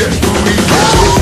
that booty.